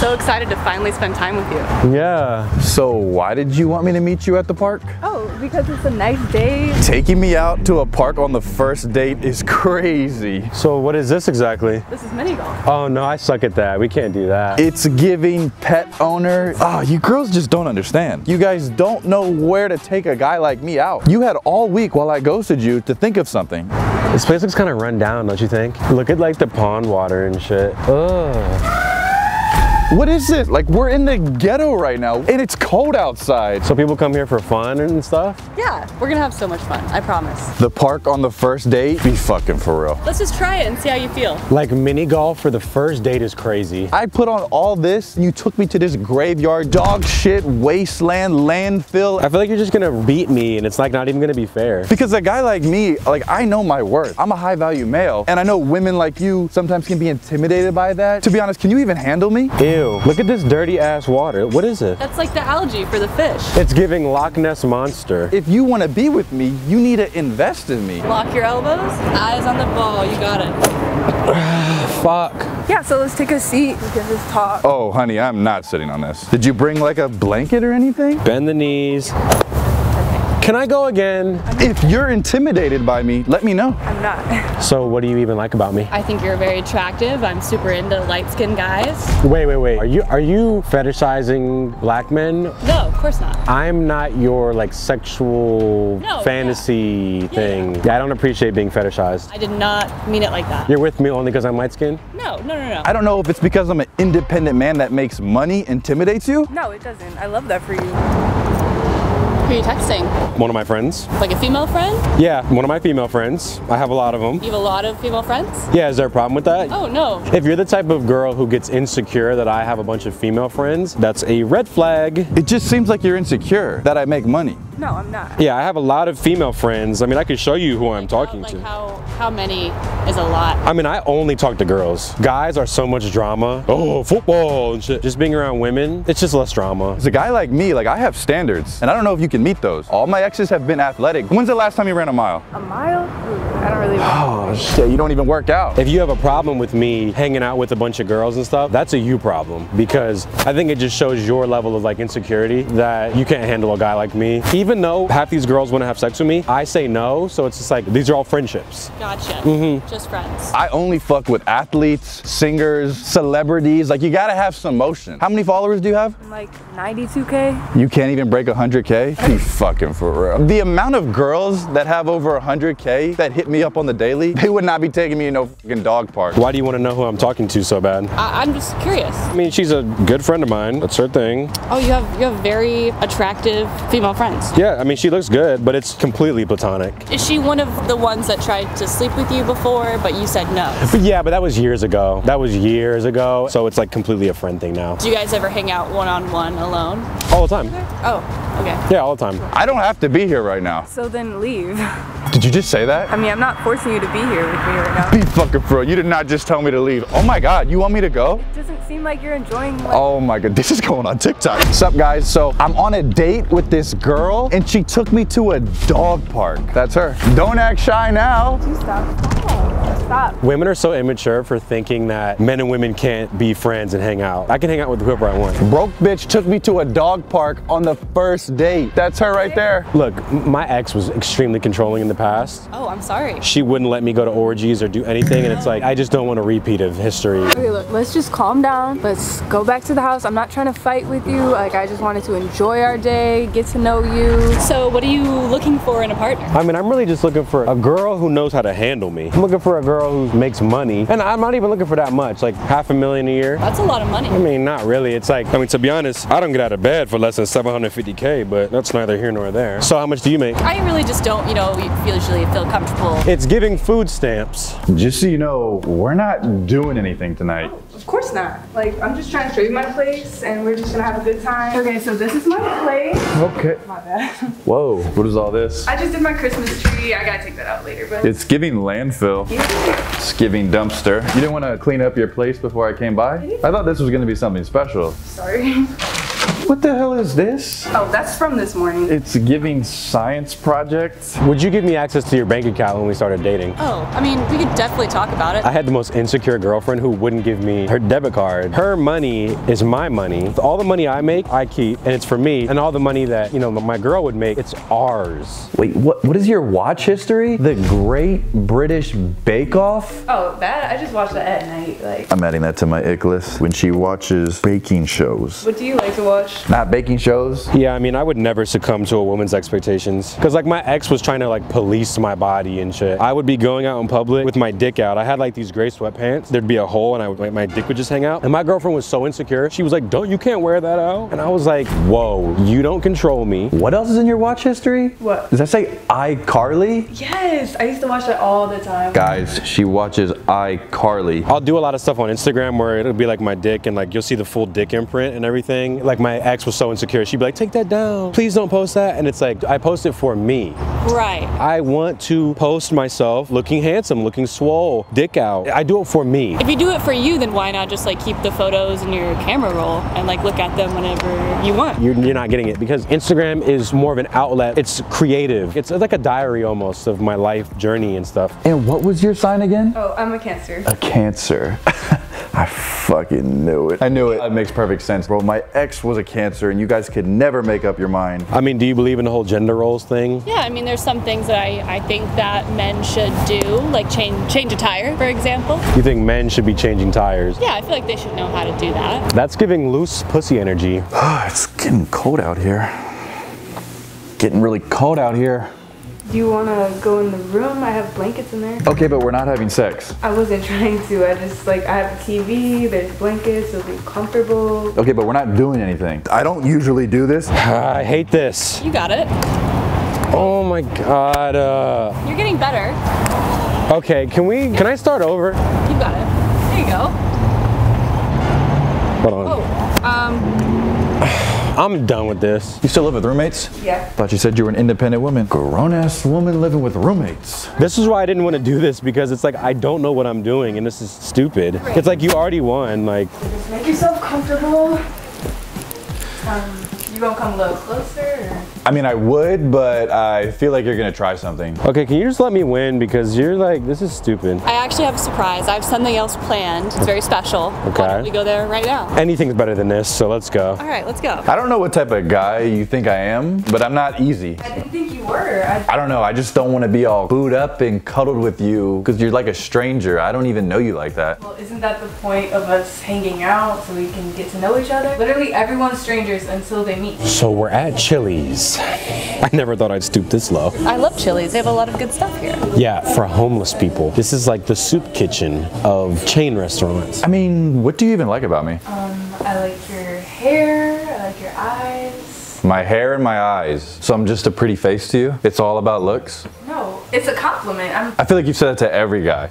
so excited to finally spend time with you. Yeah. So why did you want me to meet you at the park? Oh, because it's a nice day. Taking me out to a park on the first date is crazy. So what is this exactly? This is mini golf. Oh no, I suck at that. We can't do that. It's giving pet owner. Ah, you girls just don't understand. You guys don't know where to take a guy like me out. You had all week while I ghosted you to think of something. This place looks kind of run down, don't you think? Look at like the pond water and shit. Ugh. What is it? Like we're in the ghetto right now and it's cold outside. So people come here for fun and stuff? Yeah, we're gonna have so much fun, I promise. The park on the first date? Be fucking for real. Let's just try it and see how you feel. Like mini golf for the first date is crazy. I put on all this and you took me to this graveyard, dog shit, wasteland, landfill. I feel like you're just gonna beat me and it's like not even gonna be fair. Because a guy like me, like I know my worth. I'm a high value male and I know women like you sometimes can be intimidated by that. To be honest, can you even handle me? Ew, look at this dirty ass water. What is it? That's like the algae for the fish. It's giving Loch Ness Monster. If you want to be with me, you need to invest in me. Lock your elbows, eyes on the ball, you got it. Fuck. Yeah, so let's take a seat. We can just talk. Oh, honey, I'm not sitting on this. Did you bring like a blanket or anything? Bend the knees. Can I go again? If you're intimidated by me, let me know. I'm not. So what do you even like about me? I think you're very attractive. I'm super into light-skinned guys. Wait, wait, wait. Are you are you fetishizing black men? No, of course not. I'm not your like sexual No, fantasy yeah. thing. Yeah. Yeah, I don't appreciate being fetishized. I did not mean it like that. You're with me only because I'm light skinned? No, no, no, no. I don't know if it's because I'm an independent man that makes money intimidates you. No, it doesn't. I love that for you. Who are you texting? One of my friends. Like a female friend? Yeah, one of my female friends. I have a lot of them. You have a lot of female friends? Yeah, is there a problem with that? Oh, no. If you're the type of girl who gets insecure that I have a bunch of female friends, that's a red flag. It just seems like you're insecure that I make money. No, I'm not. Yeah, I have a lot of female friends. I mean, I could show you who I'm talking like to. How, how many is a lot? I mean, I only talk to girls. Guys are so much drama. Oh, football and shit. Just being around women, it's just less drama. As a guy like me, like I have standards, and I don't know if you can meet those. All my exes have been athletic. When's the last time you ran a mile? A mile? Ooh, I don't really. Oh shit, you don't even work out. If you have a problem with me hanging out with a bunch of girls and stuff, that's a you problem because I think it just shows your level of like insecurity that you can't handle a guy like me. Even though half these girls want to have sex with me, I say no, so it's just like these are all friendships. Gotcha. Mm-hmm. Just friends. I only fuck with athletes, singers, celebrities. Like you gotta have some motion. How many followers do you have? Like 92k. You can't even break 100k? Be fucking for real. The amount of girls that have over 100k that hit me up on the daily, they would not be taking me to no fucking dog park. Why do you want to know who I'm talking to so bad? I, I'm just curious. I mean, she's a good friend of mine. That's her thing. Oh, you have you have very attractive female friends. Yeah, I mean, she looks good, but it's completely platonic. Is she one of the ones that tried to sleep with you before, but you said no? But yeah, but that was years ago. That was years ago. So it's like completely a friend thing now. Do you guys ever hang out one on one alone? All the time. Oh, okay. Yeah, all the time. I don't have to be here right now. So then leave. Did you just say that? I mean, I'm not forcing you to be here with me right now. Be fucking for. You did not just tell me to leave. Oh my god, you want me to go? It doesn't seem like you're enjoying like, Oh my god, this is going on TikTok. What's up guys? So I'm on a date with this girl and she took me to a dog park. That's her. Don't act shy now. you stop. Stop. Stop. Women are so immature for thinking that men and women can't be friends and hang out. I can hang out with whoever I want. Broke bitch took me to a dog park on the first date. That's her right there. Look, my ex was extremely controlling in the past. Oh, I'm sorry. She wouldn't let me go to orgies or do anything, and it's like, I just don't want a repeat of history. Okay, look, let's just calm down. Let's go back to the house. I'm not trying to fight with you. Like, I just wanted to enjoy our day, get to know you. So, what are you looking for in a partner? I mean, I'm really just looking for a girl who knows how to handle me. I'm looking for a girl who makes money, and I'm not even looking for that much, like half a million a year. That's a lot of money. I mean, not really. It's like, I mean, to be honest, I don't get out of bed for less than 750K, but that's neither here nor there. So how much do you make? I really just don't, you know, feel usually feel comfortable. It's giving food stamps. Just so you know, we're not doing anything tonight. Oh, of course not. Like, I'm just trying to show you my place, and we're just gonna have a good time. Okay, so this is my place. Okay. My bad. Whoa, what is all this? I just did my Christmas tree. I gotta take that out later, but It's giving landfill. It's giving dumpster. You didn't want to clean up your place before I came by? I thought this was going to be something special. sorry. What the hell is this? Oh, that's from this morning. It's a giving science project. Would you give me access to your bank account when we started dating? Oh, I mean, we could definitely talk about it. I had the most insecure girlfriend who wouldn't give me her debit card. Her money is my money. All the money I make, I keep, and it's for me. And all the money that, you know, my girl would make, it's ours. Wait, what? what is your watch history? The Great British Bake Off? Oh, that? I just watched that at night. Like, I'm adding that to my ick list when she watches baking shows. what do you like to watch? Not baking shows. Yeah, I mean, I would never succumb to a woman's expectations. Cause like my ex was trying to like police my body and shit. I would be going out in public with my dick out. I had like these gray sweatpants. There'd be a hole and I would, like, my dick would just hang out. And my girlfriend was so insecure. She was like, don't, you can't wear that out. And I was like, whoa, you don't control me. What else is in your watch history? What? Does that say iCarly? Yes, I used to watch that all the time. Guys, she watches iCarly. I'll do a lot of stuff on Instagram where it'll be like my dick and like you'll see the full dick imprint and everything. Like my ex was so insecure. She'd be like, take that down. Please don't post that. And it's like, I post it for me. Right. I want to post myself looking handsome, looking swole, dick out. I do it for me. If you do it for you, then why not just like keep the photos in your camera roll and like look at them whenever you want? You're, you're not getting it because Instagram is more of an outlet. It's creative. It's like a diary almost of my life journey and stuff. And what was your sign again? Oh, I'm a cancer. A cancer. I fucking knew it. I knew it. That makes perfect sense, bro. My ex was a cancer and you guys could never make up your mind. I mean, do you believe in the whole gender roles thing? Yeah, I mean, there's some things that I, I think that men should do, like change change a tire, for example. You think men should be changing tires? Yeah, I feel like they should know how to do that. That's giving loose pussy energy. it's getting cold out here. Getting really cold out here. Do you want to go in the room? I have blankets in there. Okay, but we're not having sex. I wasn't trying to. I just like I have a TV. There's blankets. It'll be comfortable. Okay, but we're not doing anything. I don't usually do this. I hate this. You got it. Oh my god. Uh, You're getting better. okay, can we? Can I start over? You got it. There you go. Hold on. Oh, um, I'm done with this. You still live with roommates? Yeah. Thought you said you were an independent woman. Grown ass woman living with roommates. This is why I didn't want to do this because it's like I don't know what I'm doing and this is stupid. It's like you already won. Like Just make yourself comfortable. Um, you gonna come a little closer? Or? I mean, I would, but I feel like you're gonna try something. Okay, can you just let me win because you're like, this is stupid. I actually have a surprise. I have something else planned. It's very special. Okay. Why don't we go there right now? Anything's better than this, so let's go. All right, let's go. I don't know what type of guy you think I am, but I'm not easy. I didn't think you were. I, I don't know, I just don't want to be all booed up and cuddled with you because you're like a stranger. I don't even know you like that. well, isn't that the point of us hanging out so we can get to know each other? Literally, everyone's strangers until they meet. So we're at Chili's. I never thought I'd stoop this low. I love Chili's. They have a lot of good stuff here. Yeah, for homeless people. This is like the soup kitchen of chain restaurants. I mean, what do you even like about me? Um, I like your hair. I like your eyes. My hair and my eyes. So I'm just a pretty face to you? It's all about looks? No, it's a compliment. I'm. I feel like you've said that to every guy.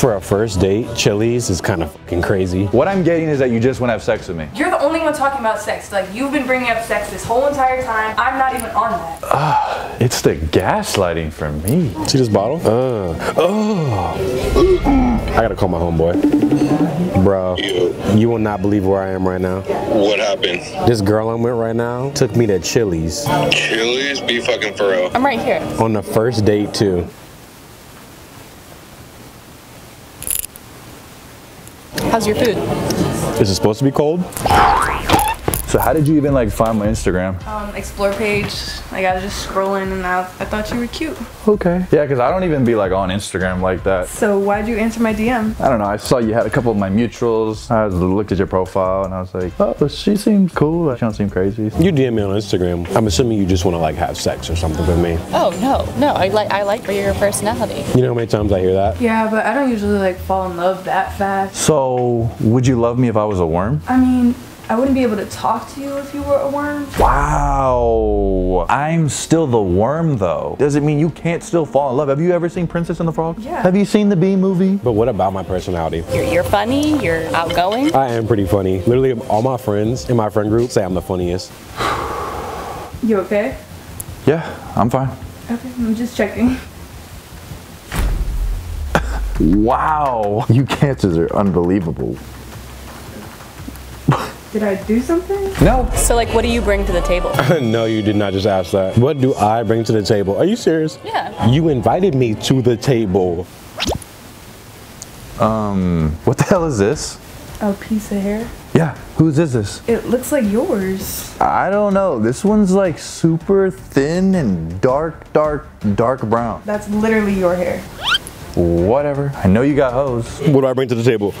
For a first date, Chili's is kind of fucking crazy. What I'm getting is that you just want to have sex with me. You're the only one talking about sex. Like you've been bringing up sex this whole entire time. I'm not even on that. Ah, It's the gaslighting for me. See this bottle? Uh, oh. I gotta call my homeboy. Bro, you will not believe where I am right now. What happened? This girl I'm with right now took me to Chili's Chili's? Be fucking for real. I'm right here. on the first date too. How's your food? Is it supposed to be cold? So how did you even like find my Instagram? Um, explore page. Like I was just scrolling and I, I thought you were cute. Okay. Yeah, because I don't even be like on Instagram like that. So why'd you answer my DM? I don't know. I saw you had a couple of my mutuals. I looked at your profile and I was like, oh, but she seems cool. She don't seem crazy. You DM me on Instagram. I'm assuming you just want to like have sex or something with me. Oh no, no. I like I like your personality. You know how many times I hear that? Yeah, but I don't usually like fall in love that fast. So, would you love me if I was a worm? I mean, I wouldn't be able to talk to you if you were a worm. Wow. I'm still the worm though. Does it mean you can't still fall in love? Have you ever seen Princess and the Frog? Yeah. Have you seen the Bee movie? But what about my personality? You're, you're funny. You're outgoing. I am pretty funny. Literally, all my friends in my friend group say I'm the funniest. You okay? Yeah, I'm fine. Okay, I'm just checking. Wow. You cancers are unbelievable. Did I do something? No. So like, what do you bring to the table? no, you did not just ask that. What do I bring to the table? Are you serious? Yeah. You invited me to the table. Um, what the hell is this? A piece of hair. Yeah, whose is this? It looks like yours. I don't know. This one's like super thin and dark, dark, dark brown. That's literally your hair. Whatever. I know you got hoes. What do I bring to the table?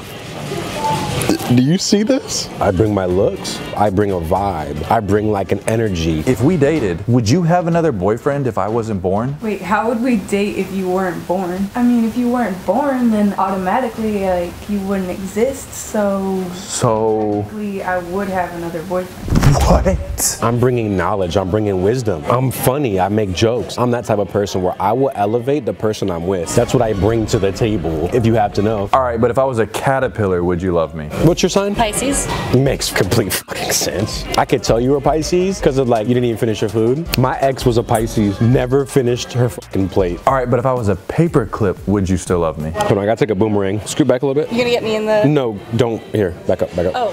Do you see this? I bring my looks. I bring a vibe. I bring like an energy. If we dated, would you have another boyfriend if I wasn't born? Wait, how would we date if you weren't born? I mean, if you weren't born, then automatically, like, you wouldn't exist. So, So, technically, I would have another boyfriend. What? I'm bringing knowledge. I'm bringing wisdom. I'm funny. I make jokes. I'm that type of person where I will elevate the person I'm with. That's what I bring to the table, if you have to know. All right, but if I was a caterpillar, would you love me? What's your sign? Pisces. Makes complete fucking sense. I could tell you were Pisces because of like you didn't even finish your food. My ex was a Pisces, never finished her fucking plate. All right, but if I was a paperclip, would you still love me? Hold on, I gotta take a boomerang. Scoot back a little bit. You gonna get me in the? No, don't. Here, back up, back up. Oh.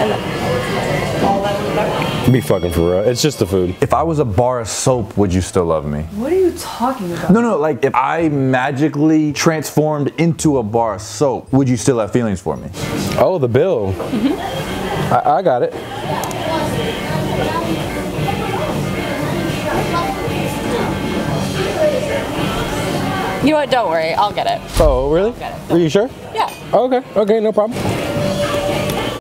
And then all that in the back. Be fucking for real. It's just the food. If I was a bar of soap, would you still love me? What are you talking about? No, no, like if I magically transformed into a bar of soap, would you still have feelings for me? Oh, the bill. Mm-hmm. I, I got it. You know what? Don't worry. I'll get it. Oh, really? Got it. Are you sure? Yeah. Okay, okay, no problem.